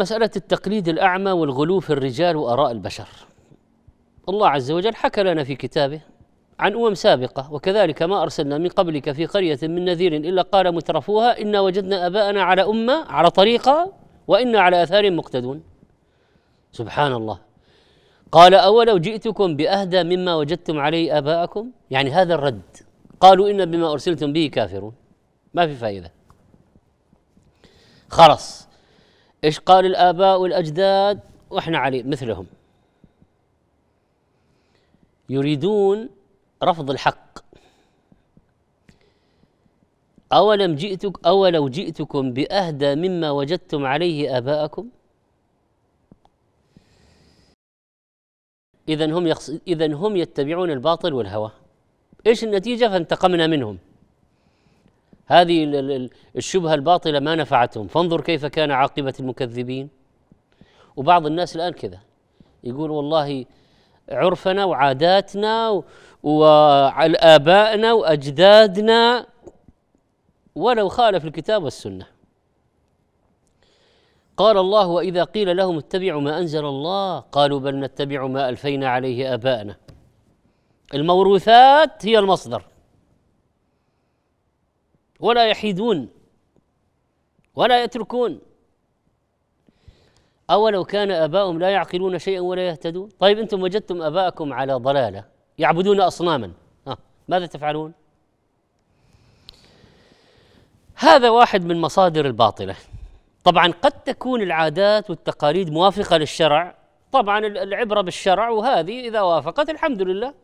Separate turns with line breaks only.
مسألة التقليد الأعمى والغلو في الرجال وآراء البشر. الله عز وجل حكى لنا في كتابه عن أمم سابقة وكذلك ما أرسلنا من قبلك في قرية من نذير إلا قال مترفوها إنا وجدنا آباءنا على أمة على طريقة وإنا على آثار مقتدون. سبحان الله قال أولو جئتكم بأهدى مما وجدتم عليه آباءكم؟ يعني هذا الرد. قالوا إن بما أرسلتم به كافرون. ما في فائدة. خلص إيش قال الآباء والأجداد؟ وإحنا عليه مثلهم. يريدون رفض الحق. أولم جئتك أولو جئتكم بأهدى مما وجدتم عليه آباءكم؟ إذا هم. إذا هم يتبعون الباطل والهوى. إيش النتيجة؟ فانتقمنا منهم. هذه الشبهة الباطلة ما نفعتهم. فانظر كيف كان عاقبة المكذبين. وبعض الناس الآن كذا. يقول والله عرفنا وعاداتنا وآبائنا وأجدادنا ولو خالف الكتاب والسنة. قال الله وإذا قيل لهم اتبعوا ما أنزل الله قالوا بل نتبع ما ألفينا عليه آباءنا. الموروثات هي المصدر. ولا يحيدون ولا يتركون. أولو كان آباؤهم لا يعقلون شيئا ولا يهتدون. طيب أنتم وجدتم آباءكم على ضلالة يعبدون أصناما. ها ماذا تفعلون؟ هذا واحد من مصادر الباطلة. طبعا قد تكون العادات والتقاليد موافقة للشرع. طبعا العبرة بالشرع وهذه إذا وافقت الحمد لله.